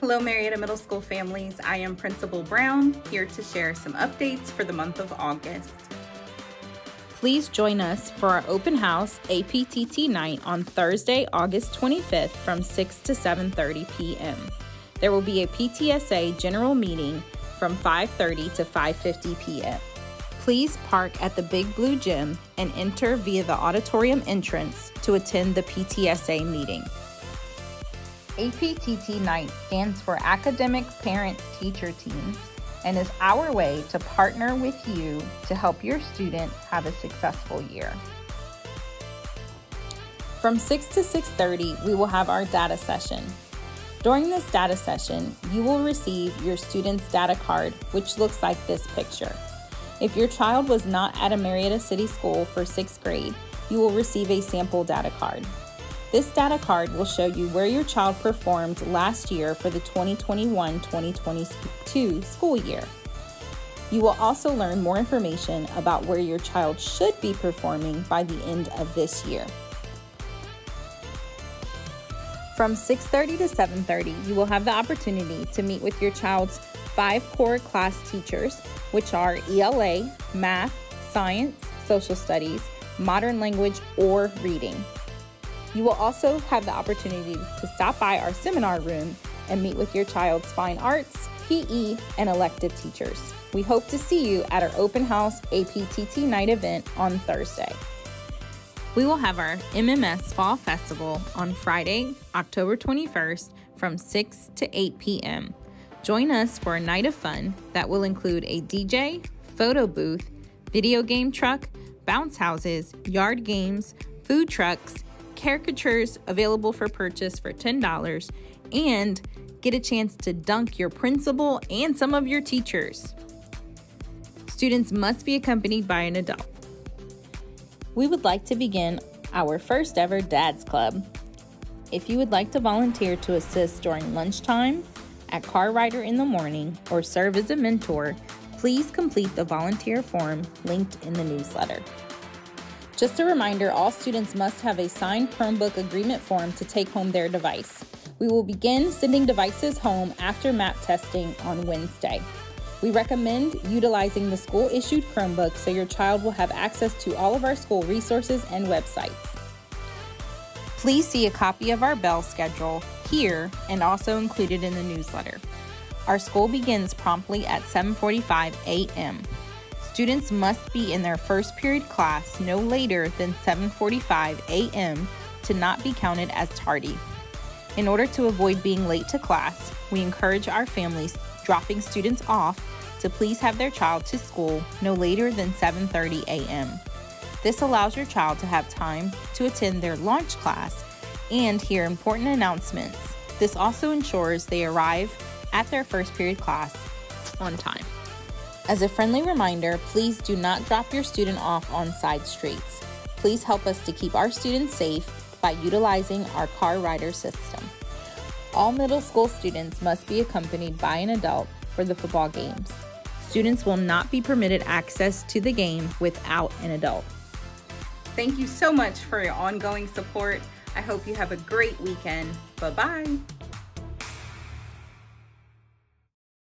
Hello, Marietta Middle School families. I am Principal Brown, here to share some updates for the month of August. Please join us for our open house APTT night on Thursday, August 25th from 6 to 7:30 p.m. There will be a PTSA general meeting from 5:30 to 5:50 p.m. Please park at the Big Blue Gym and enter via the auditorium entrance to attend the PTSA meeting. APTT Night stands for Academic Parent Teacher Teams and is our way to partner with you to help your student have a successful year. From 6 to 6:30, we will have our data session. During this data session, you will receive your student's data card, which looks like this picture. If your child was not at a Marietta City School for 6th grade, you will receive a sample data card. This data card will show you where your child performed last year for the 2021-2022 school year. You will also learn more information about where your child should be performing by the end of this year. From 6:30 to 7:30, you will have the opportunity to meet with your child's five core class teachers, which are ELA, math, science, social studies, modern language, or reading. You will also have the opportunity to stop by our seminar room and meet with your child's fine arts, PE, and elective teachers. We hope to see you at our open house APTT night event on Thursday. We will have our MMS Fall Festival on Friday, October 21st from 6 to 8 p.m. Join us for a night of fun that will include a DJ, photo booth, video game truck, bounce houses, yard games, food trucks, caricatures available for purchase for $10, and get a chance to dunk your principal and some of your teachers. Students must be accompanied by an adult we would like to begin our first ever Dads Club. If you would like to volunteer to assist during lunchtime, at Car Rider in the morning, or serve as a mentor, please complete the volunteer form linked in the newsletter. Just a reminder all students must have a signed Chromebook agreement form to take home their device. We will begin sending devices home after map testing on Wednesday. We recommend utilizing the school issued Chromebook so your child will have access to all of our school resources and websites. Please see a copy of our bell schedule here and also included in the newsletter. Our school begins promptly at 7:45 a.m. Students must be in their first period class no later than 7:45 a.m. to not be counted as tardy. In order to avoid being late to class, we encourage our families dropping students off to please have their child to school no later than 7:30 a.m. This allows your child to have time to attend their launch class and hear important announcements. This also ensures they arrive at their first period class on time. As a friendly reminder, please do not drop your student off on side streets. Please help us to keep our students safe by utilizing our car rider system. All middle school students must be accompanied by an adult for the football games. Students will not be permitted access to the game without an adult. Thank you so much for your ongoing support. I hope you have a great weekend. Bye bye.